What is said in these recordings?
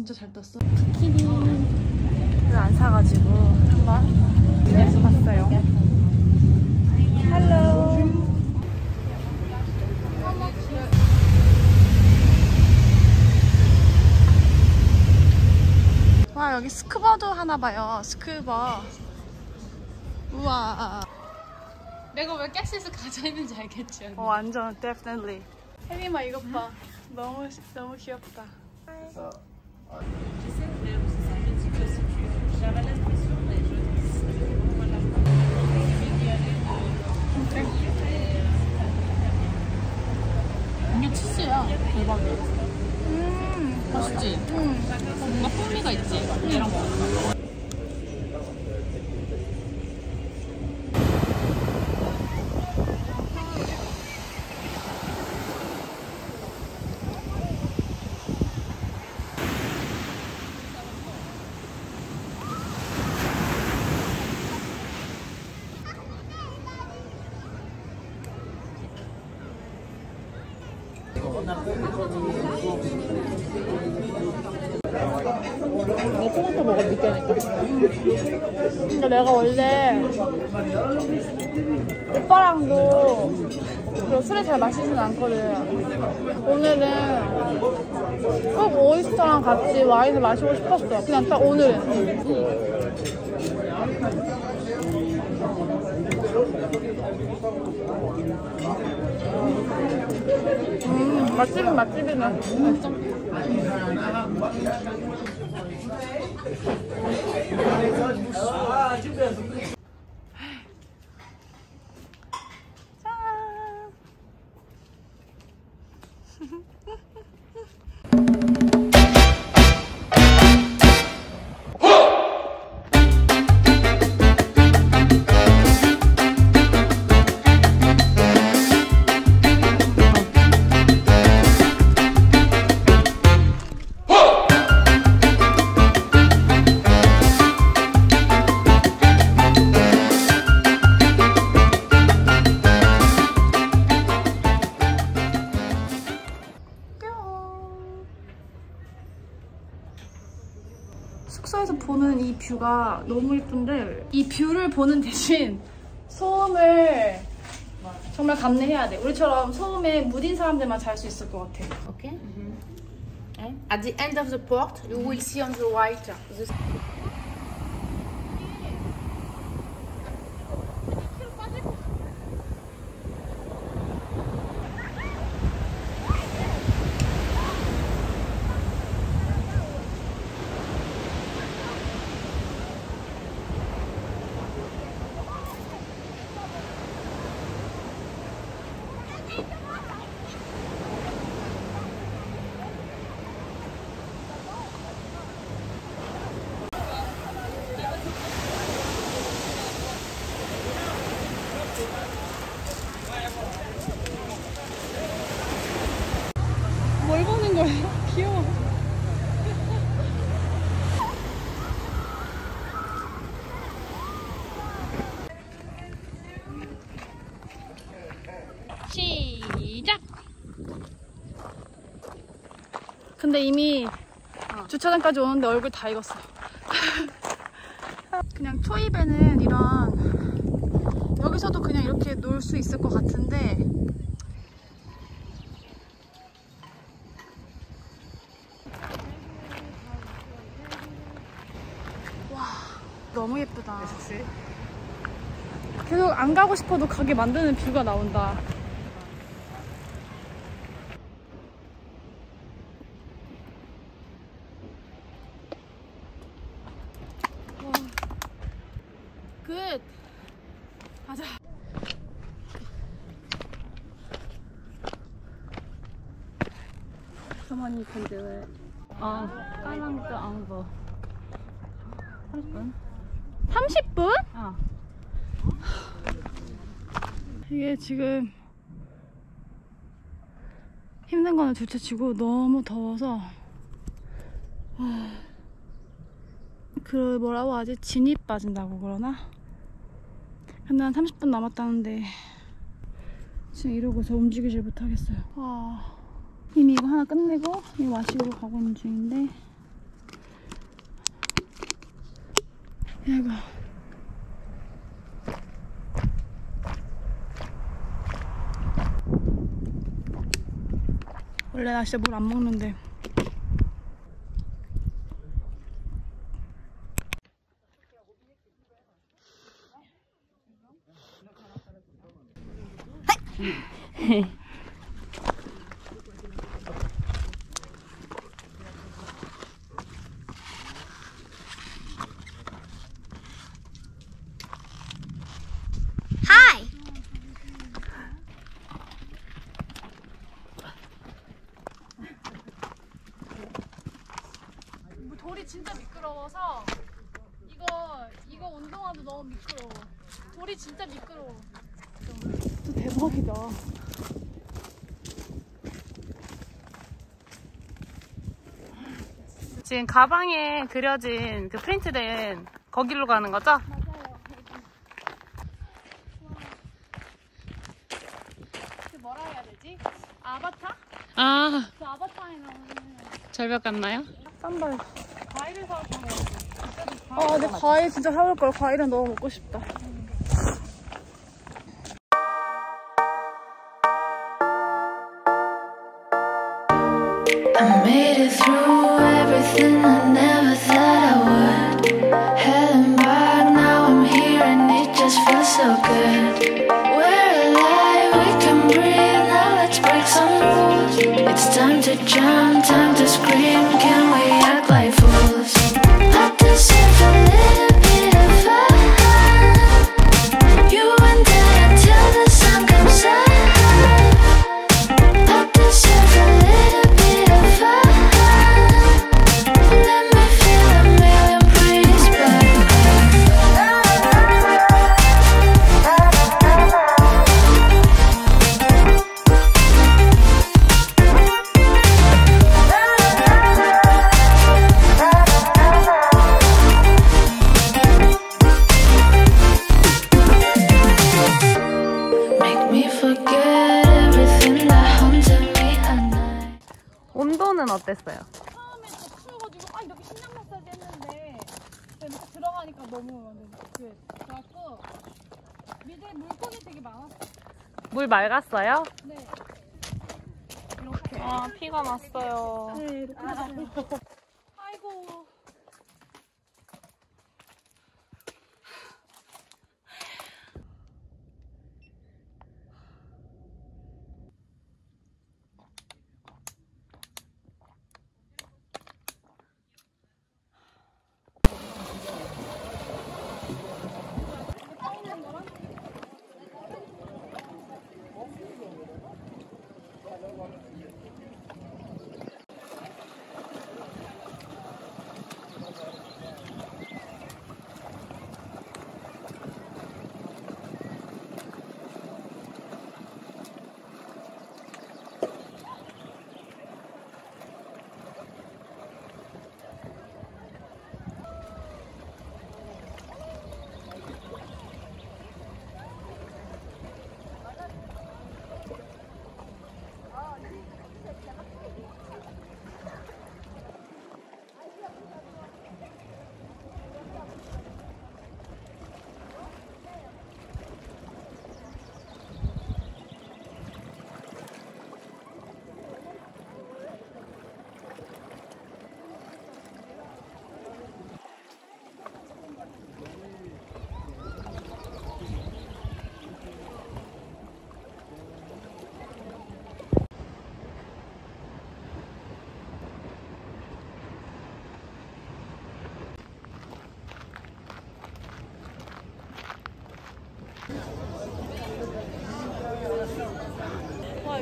진짜 잘 떴어. keyring을 안 사가지고 한번 봤어요. Hello. 와 여기 스쿠버도 하나 봐요. 스쿠버. 우와. 내가 왜 카시스에서 가자 했는지 알겠지? 언니? 어, 완전 definitely. 혜림아 이것 봐. 너무 너무 귀엽다. 이게 치즈야. 대박이야. 음. 맛있지? 음. 뭔가 풍미가 있지? 얘랑 먹으니 どうぞ。 나 토마토 먹어 느끼하니까. 근데 내가 원래 오빠랑도 그 술을 잘 마시진 않거든. 오늘은 꼭 오이스터랑 같이 와인을 마시고 싶었어. 그냥 딱 오늘은. 음, 맛집은 맛집이네. 짠! view가 너무 예쁜데 이 view를 보는 대신 소음을 정말 감내해야 돼. 우리처럼 소음에 무딘 사람들만 잘 수 있을 것 같아. Okay. And at the end of the port, you will see on the right the 거야? 귀여워. 시작! 근데 이미 주차장까지 오는데 얼굴 다 익었어. 그냥 초입에는 이런 여기서도 그냥 이렇게 놀 수 있을 것 같은데 너무 예쁘다. 계속 안 가고 싶어도 가게 만드는 뷰가 나온다. 와. 굿. 가자. Can do it. 어, 까망도 안 보. 30분? 30분? 어. 이게 지금 힘든 거는 둘째치고 너무 더워서 와, 그 뭐라고 하지? 진이 빠진다고 그러나? 근데 한 30분 남았다는데 지금 이러고 저 움직이질 못하겠어요. 와, 이미 이거 하나 끝내고 이거 마시고 가고 있는 중인데 이거 원래 나 진짜 물 안 먹는데 Hi. 돌이 진짜 미끄러워서 이거 이거 운동화도 너무 미끄러워. 돌이 진짜 미끄러워. 진짜 대박이다. 지금 가방에 그려진 그 프린트된 거기로 가는 거죠? 그 뭐라 해야 되지? 아바타? 아, 그 아바타에 나오는 절벽 갔나요? 쌈발. 과일을 사올 거야. 아, 근데 과일 진짜 사올 걸. 과일은 너무 먹고 싶다. I made it through everything I never 들어가니까 너무 그 그래갖고 밑에 물고기 되게 많았어. 물 맑았어요? 네. 이렇게. 아, 피가 났어요. 네 이렇게. 아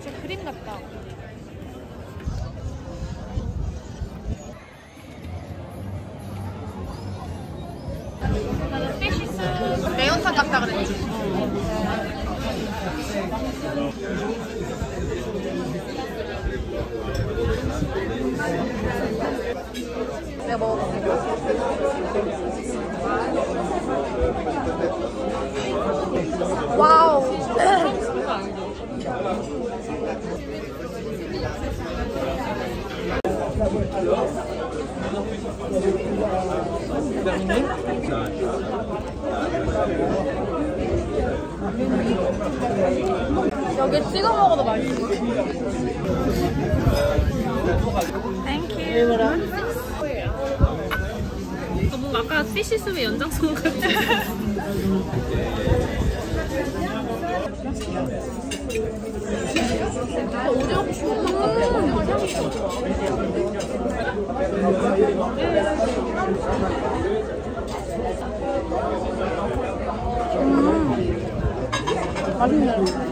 진짜 그림 같다. 먹어볼게. 와우. 여기 찍어 먹어도 맛있어. Thank you. 아, 뭔가 아까 피시스의 연장선 같아. 맛있게 음. 맛있네.